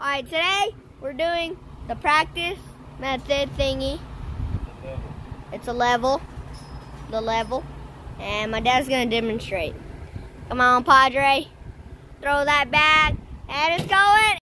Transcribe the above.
Alright, today we're doing the practice method thingy. It's a level. The level. And my dad's gonna demonstrate. Come on, Padre. Throw that back.